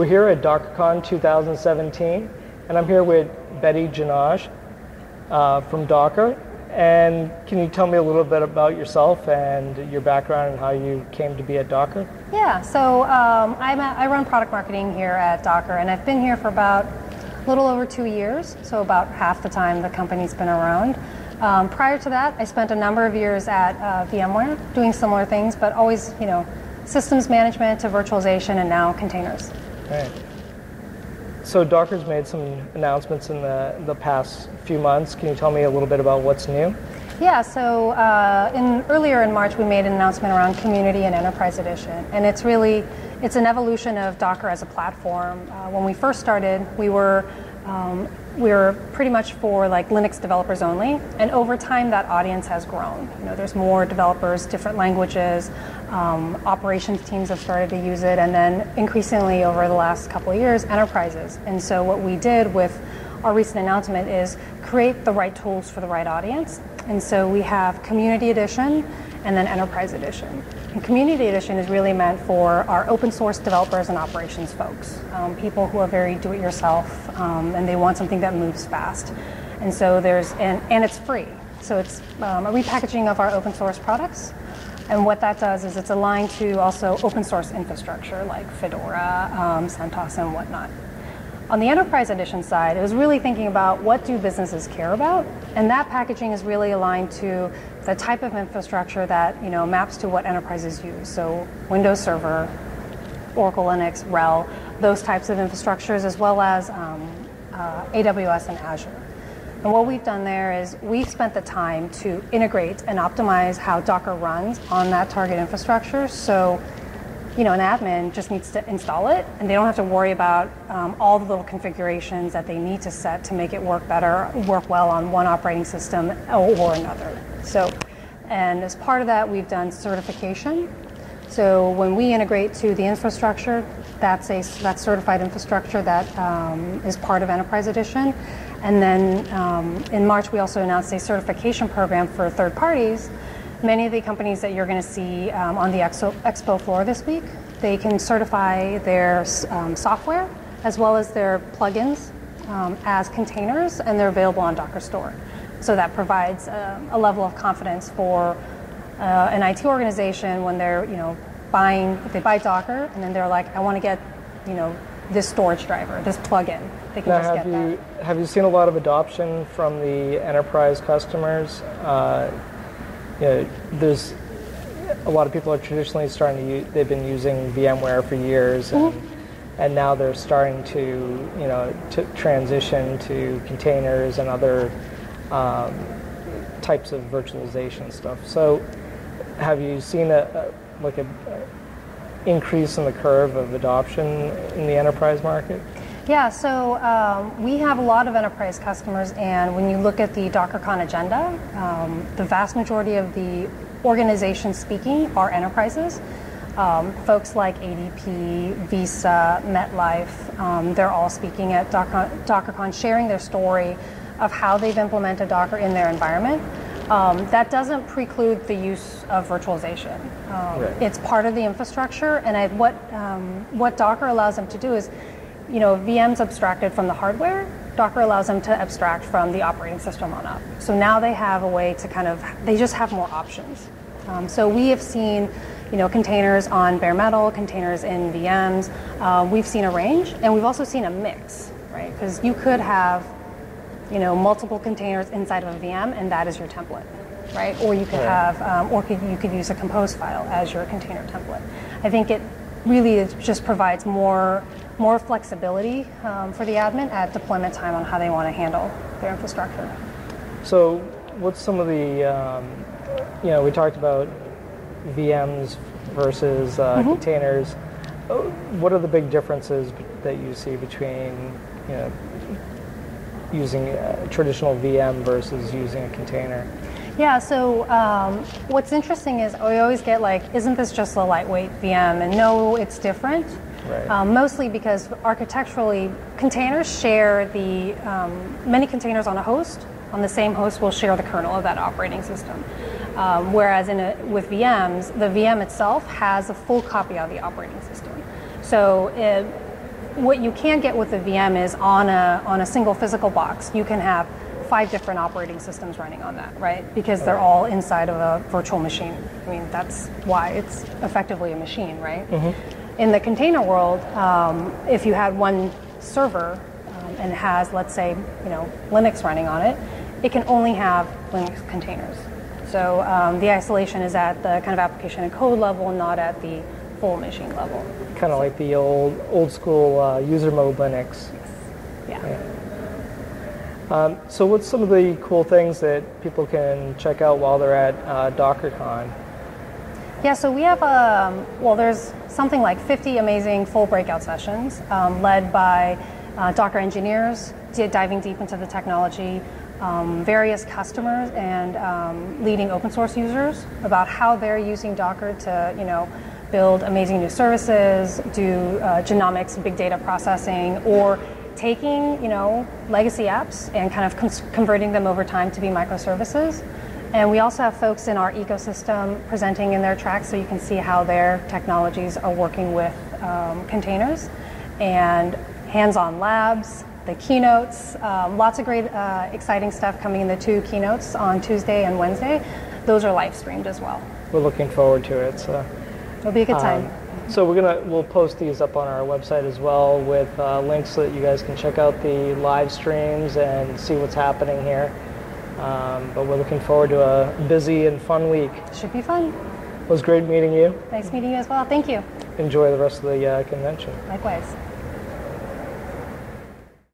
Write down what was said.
We're here at DockerCon 2017, and I'm here with Betty Junod uh, from Docker. And can you tell me a little bit about yourself and your background and how you came to be at Docker? Yeah, so um, I'm run product marketing here at Docker, and I've been here for about a little over two years, so about half the time the company's been around. Um, prior to that, I spent a number of years at uh, VMware doing similar things, but always, you know, systems management to virtualization and now containers. Right. So Docker's made some announcements in the, the past few months. Can you tell me a little bit about what's new? Yeah, so uh, in, earlier in March we made an announcement around Community and Enterprise Edition, and it's really it's an evolution of Docker as a platform. Uh, when we first started, we were um, were pretty much for like Linux developers only, and over time that audience has grown. You know, there's more developers, different languages, um, operations teams have started to use it, and then increasingly over the last couple of years, enterprises. And so what we did with our recent announcement is create the right tools for the right audience. And so we have Community Edition and then Enterprise Edition. And Community Edition is really meant for our open source developers and operations folks, um, people who are very do it yourself um, and they want something that moves fast. And so there's, and, and it's free. So it's um, a repackaging of our open source products. And what that does is it's aligned to also open source infrastructure like Fedora, um, CentOS, and whatnot. On the enterprise edition side, it was really thinking about what do businesses care about, and that packaging is really aligned to the type of infrastructure that you know maps to what enterprises use. So Windows Server, Oracle Linux, RHEL, those types of infrastructures, as well as um, uh, AWS and Azure. And what we've done there is we've spent the time to integrate and optimize how Docker runs on that target infrastructure. So you know, an admin just needs to install it and they don't have to worry about um, all the little configurations that they need to set to make it work better, work well on one operating system or, another. So, and as part of that, we've done certification. So when we integrate to the infrastructure, that's a that's certified infrastructure that um, is part of Enterprise Edition. And then um, in March, we also announced a certification program for third parties Many of the companies that you're going to see um, on the Expo, Expo, floor this week, they can certify their um, software as well as their plugins um, as containers, and they're available on Docker Store. So that provides uh, a level of confidence for uh, an IT organization when they're, you know, buying. If they buy Docker and then they're like, I want to get, you know, this storage driver, this plugin. They can now, just have get you that. have you seen a lot of adoption from the enterprise customers? Uh, you know, there's a lot of people are traditionally starting to use, they've been using VMware for years and, mm-hmm. and now they're starting to, you know, to transition to containers and other um, types of virtualization stuff. So have you seen a, a like a, a increase in the curve of adoption in the enterprise market? Yeah, so um, we have a lot of enterprise customers, and when you look at the DockerCon agenda, um, the vast majority of the organizations speaking are enterprises. Um, folks like ADP, Visa, MetLife, um, they're all speaking at Docker, DockerCon, sharing their story of how they've implemented Docker in their environment. Um, that doesn't preclude the use of virtualization. Um, right. It's part of the infrastructure, and I, what um, what Docker allows them to do is you know, VM's abstracted from the hardware, Docker allows them to abstract from the operating system on up. So now they have a way to kind of, they just have more options. Um, so we have seen, you know, containers on bare metal, containers in VMs. Uh, we've seen a range, and we've also seen a mix, right? Because you could have, you know, multiple containers inside of a VM, and that is your template, right? Or you could have, um, or could, you could use a compose file as your container template. I think it really it just provides more more flexibility um, for the admin at deployment time on how they want to handle their infrastructure. So, what's some of the, um, you know, we talked about VMs versus uh, mm-hmm. containers. What are the big differences that you see between, you know, using a traditional VM versus using a container? Yeah, so um, what's interesting is we always get like, isn't this just a lightweight VM? And no, it's different. Right. Um, mostly because architecturally, containers share the, um, many containers on a host, on the same host will share the kernel of that operating system. Um, whereas in a, with VMs, the VM itself has a full copy of the operating system. So it, what you can get with the VM is on a on a single physical box, you can have five different operating systems running on that, right? Because they're all inside of a virtual machine. I mean, that's why it's effectively a machine, right? In the container world, um, if you had one server um, and has, let's say, you know, Linux running on it, it can only have Linux containers. So um, the isolation is at the kind of application and code level, not at the full machine level. Kind of like the old old school uh, user mode Linux. Yes. Yeah. Um, so, what's some of the cool things that people can check out while they're at uh, DockerCon? Yeah, so we have, um, well, there's something like 50 amazing full breakout sessions um, led by uh, Docker engineers diving deep into the technology, um, various customers, and um, leading open source users about how they're using Docker to, you know, build amazing new services, do uh, genomics, big data processing, or taking, you know, legacy apps and kind of cons- converting them over time to be microservices. And we also have folks in our ecosystem presenting in their tracks so you can see how their technologies are working with um, containers and hands on labs, the keynotes, um, lots of great, uh, exciting stuff coming in the two keynotes on Tuesday and Wednesday. Those are live streamed as well. We're looking forward to it. So, It'll be a good time. um, so we're gonna we'll post these up on our website as well with uh, links so that you guys can check out the live streams and see what's happening here. Um, but we're looking forward to a busy and fun week. Should be fun. It was great meeting you. Nice meeting you as well. Thank you. Enjoy the rest of the uh, convention. Likewise.